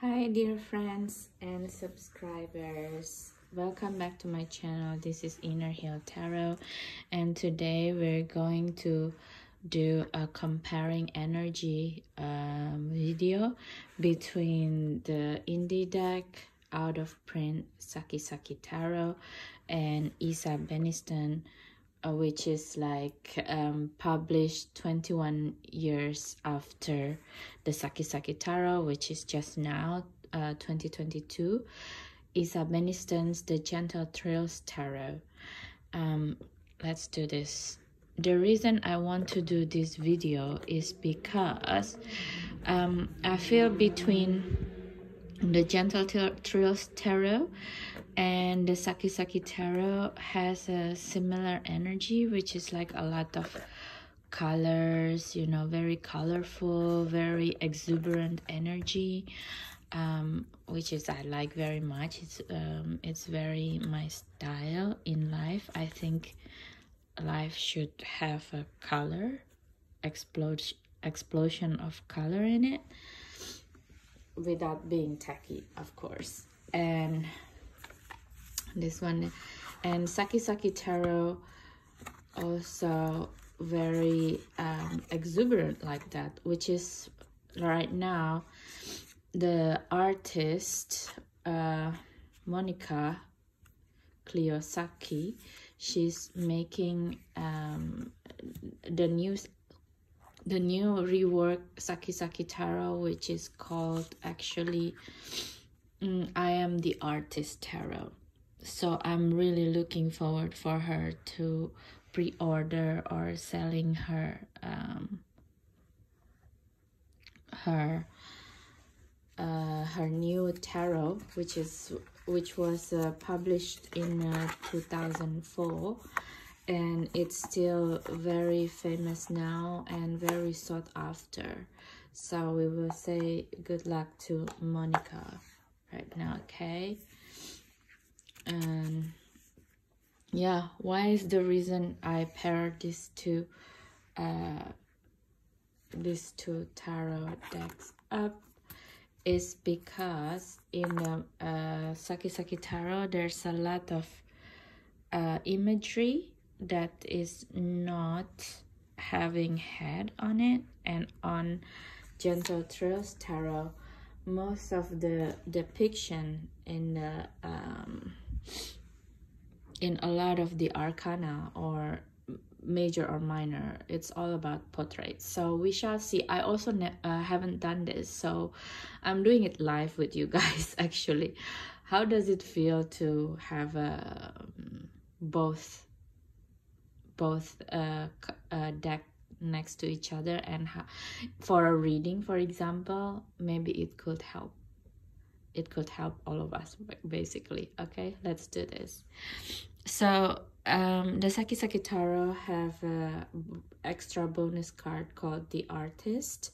Hi dear friends and subscribers. Welcome back to my channel. This is Innerheal Tarot and today we're going to do a comparing energy um, video between the indie deck out of print Sakki Sakki Tarot and Isa Beniston which is like um, published 21 years after the Sakki Sakki Tarot, which is just now, uh, 2022, Isa Beniston's The Gentle Thrills Tarot. Um, let's do this. The reason I want to do this video is because um, I feel between the Gentle Thrills Tarot and the Sakki Sakki Tarot has a similar energy which is like a lot of colors you know very colorful very exuberant energy um, which is I like very much. It's um, it's very my style in life. I think life should have a color explosion explosion of color in it without being tacky of course. And this one and Sakki Sakki Tarot also very um, exuberant like that which is right now the artist uh, Monica Clio Sakki she's making um, the new the new rework Sakki Sakki Tarot which is called actually mm, I am the artist tarot. So i'm really looking forward for her to pre-order or selling her um, her uh, her new tarot which is which was uh, published in uh, 2004 and it's still very famous now and very sought after. So we will say good luck to monica right now okay? And yeah why is the reason i paired these two uh these two tarot decks up is because in the uh, Sakki Sakki Tarot there's a lot of uh, imagery that is not having head on it and on Gentle Thrills Tarot. Most of the depiction in the um, in a lot of the arcana or major or minor it's all about portraits. So we shall see. I also uh, haven't done this so i'm doing it live with you guys actually. How does it feel to have um, both both uh, uh, deck next to each other and for a reading for example maybe it could help. It could help all of us basically. Okay let's do this. So um the sakki sakki tarot have a extra bonus card called the artist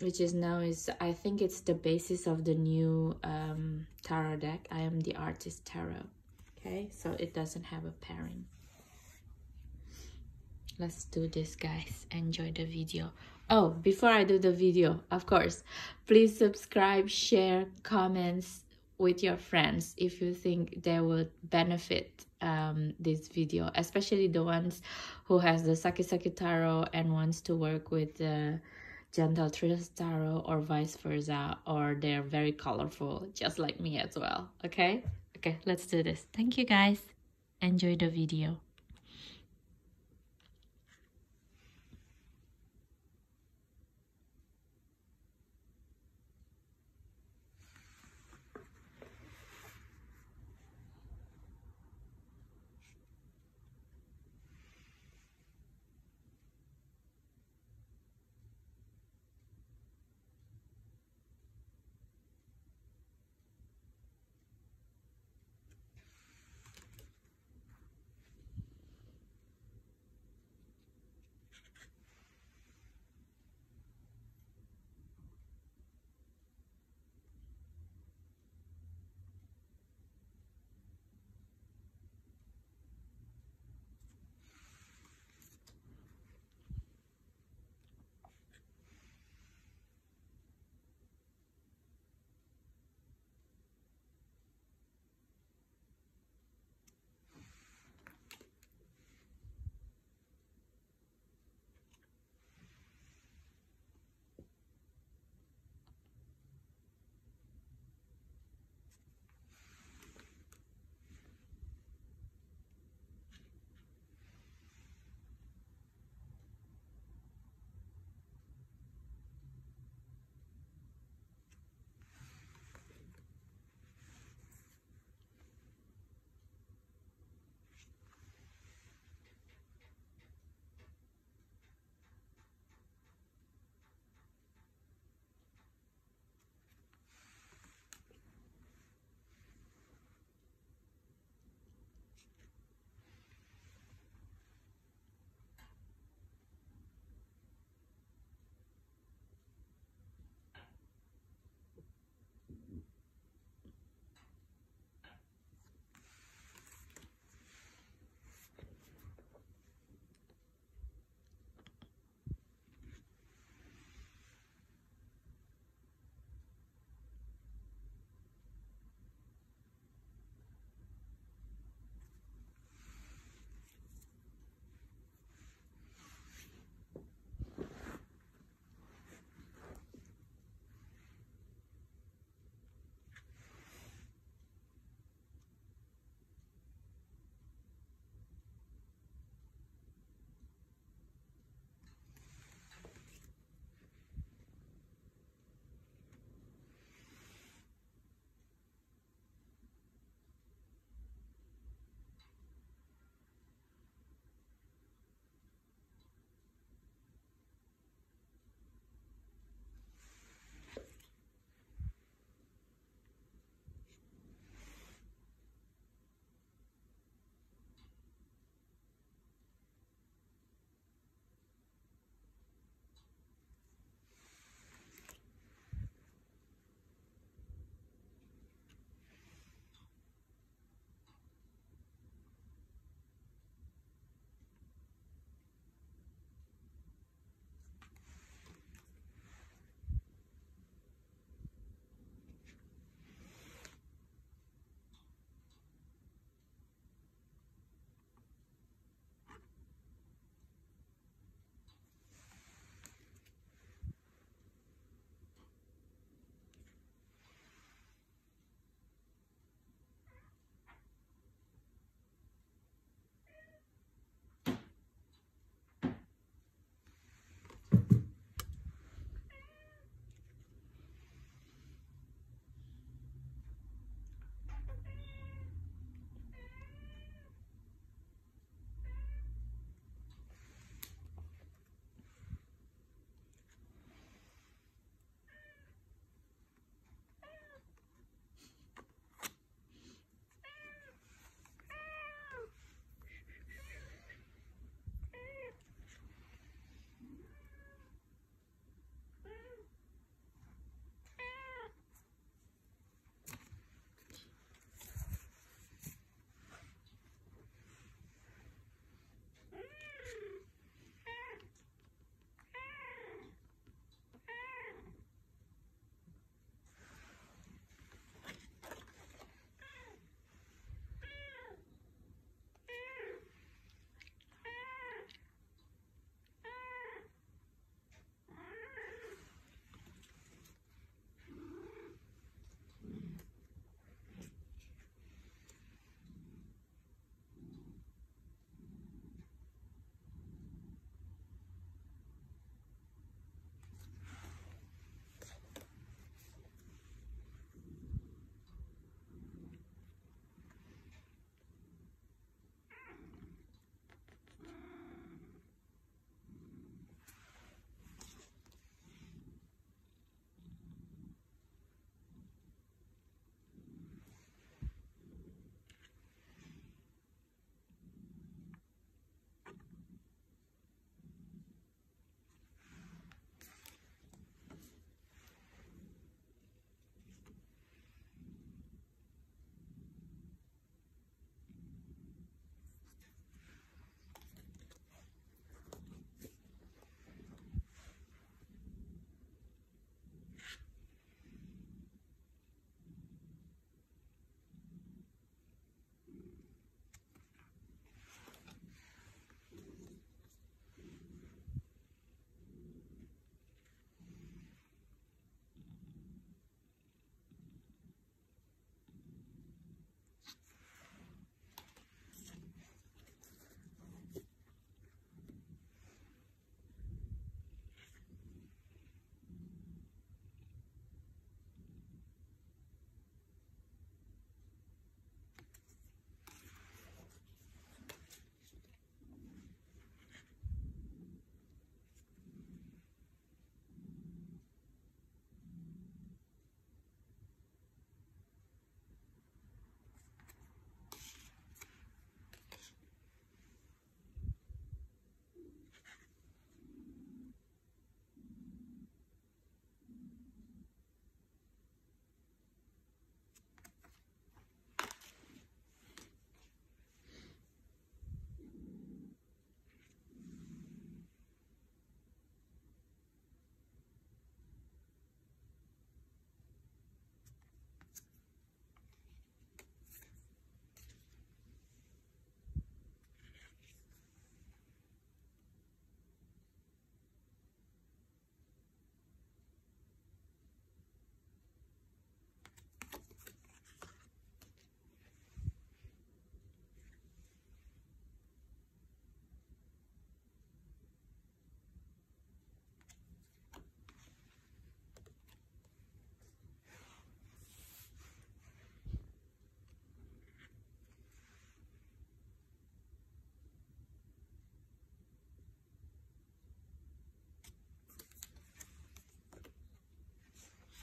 which is now is i think it's the basis of the new um tarot deck. I am the artist tarot. Okay so it doesn't have a pairing let's do this guys. Enjoy the video. Oh before i do the video of course please subscribe share comments with your friends if you think they would benefit um, this video especially the ones who has the sakki sakki tarot and wants to work with the gentle thrills tarot or vice versa or they're very colorful just like me as well. Okay? Okay let's do this. Thank you guys. Enjoy the video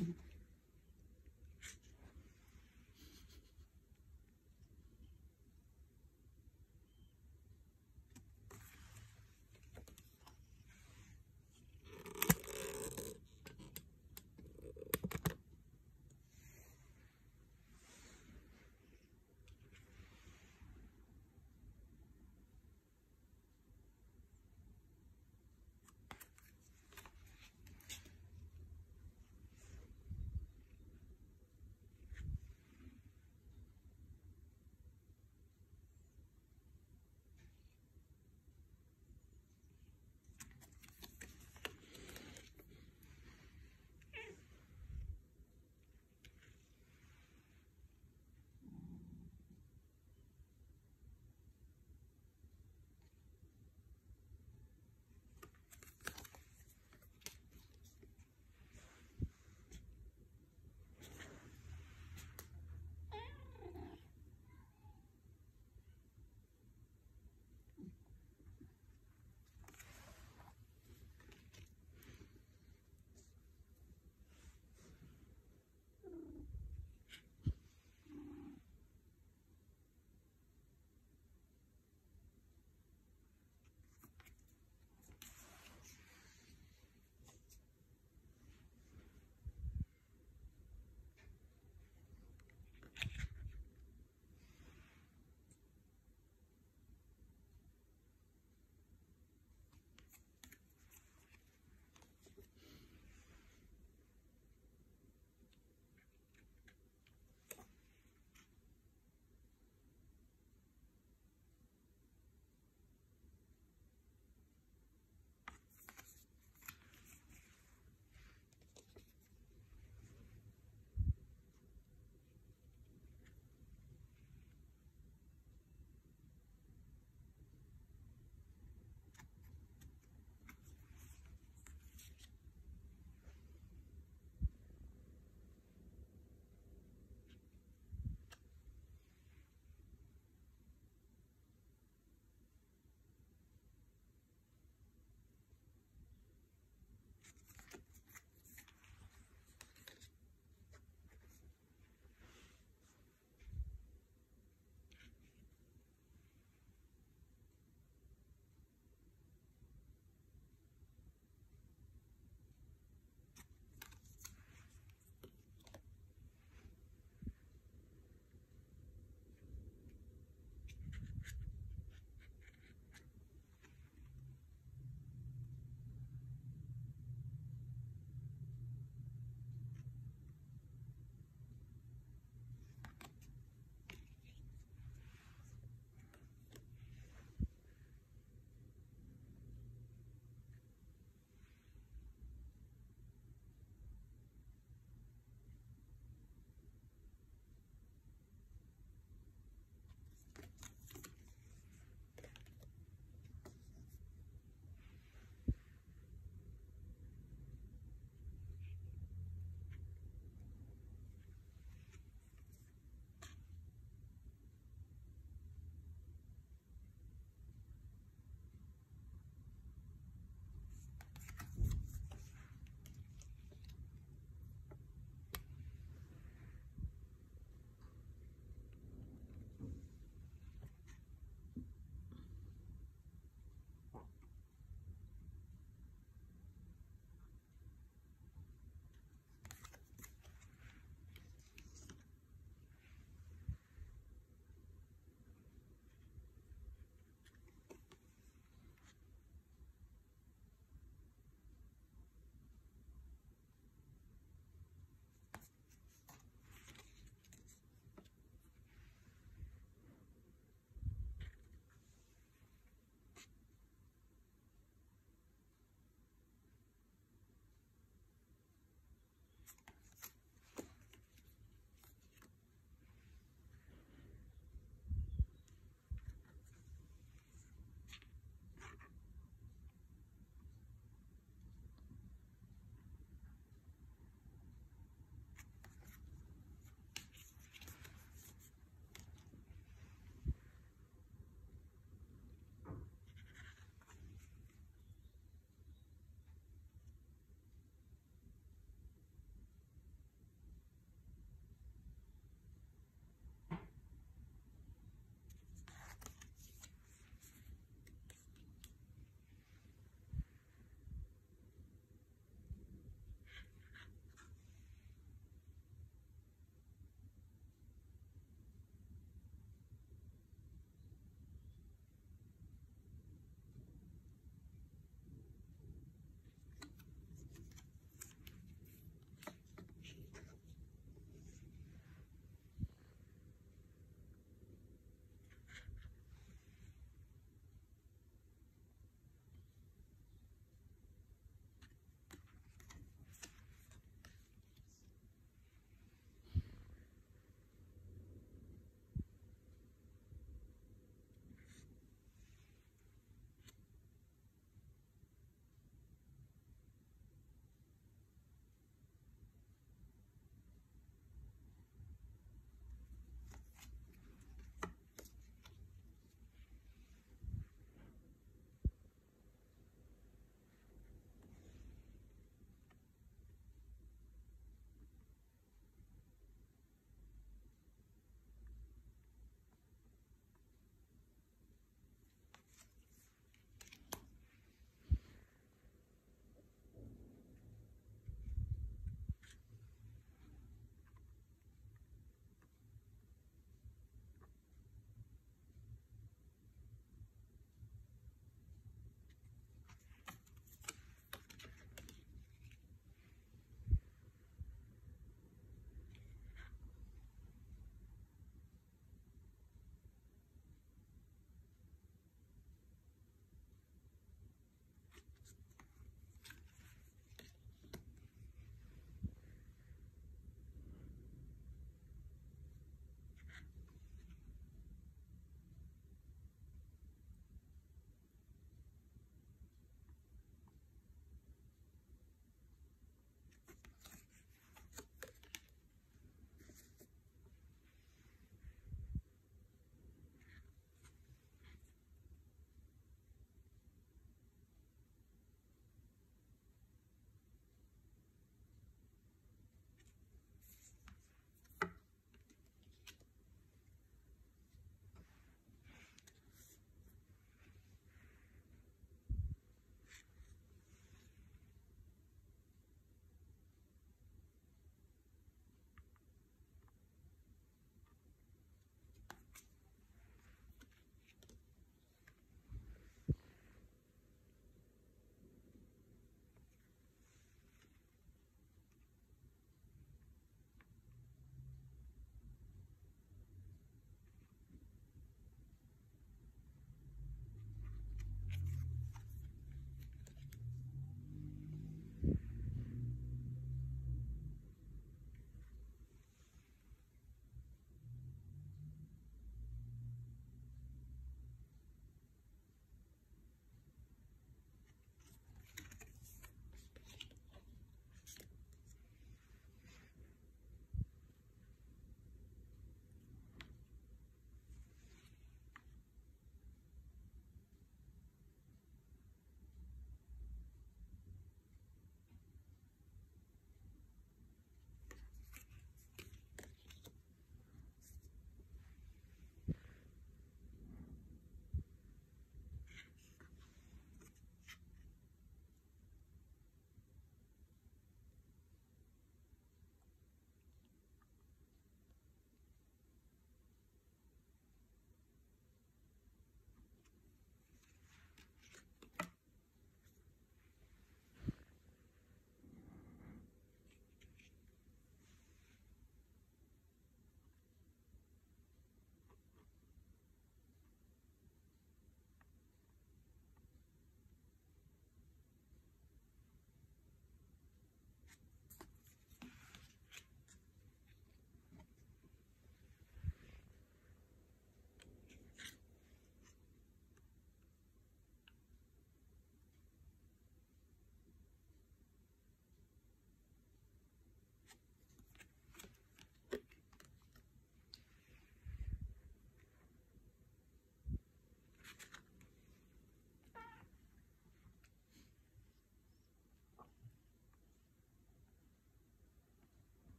Mm-hmm.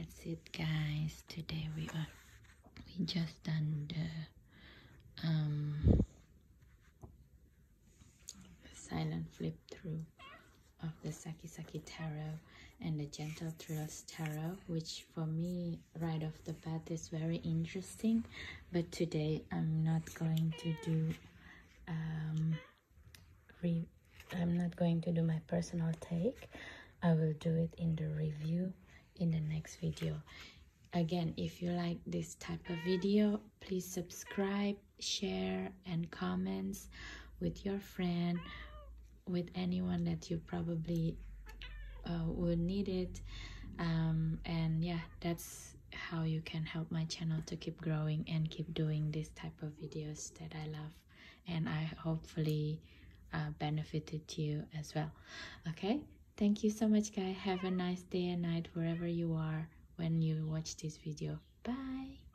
That's it guys today we are we just done the um silent flip through of the Sakki Sakki Tarot and the Gentle Thrills Tarot, which for me right off the bat is very interesting. But today I'm not going to do um, re I'm not going to do my personal take. I will do it in the review in the next video. Again, if you like this type of video, please subscribe, share, and comments with your friend, with anyone that you probably uh, would need it. Um, and yeah, that's how you can help my channel to keep growing and keep doing this type of videos that I love. And I hopefully uh, benefited you as well. Okay, Thank you so much guys. Have a nice day and night wherever you are when you watch this video. Bye!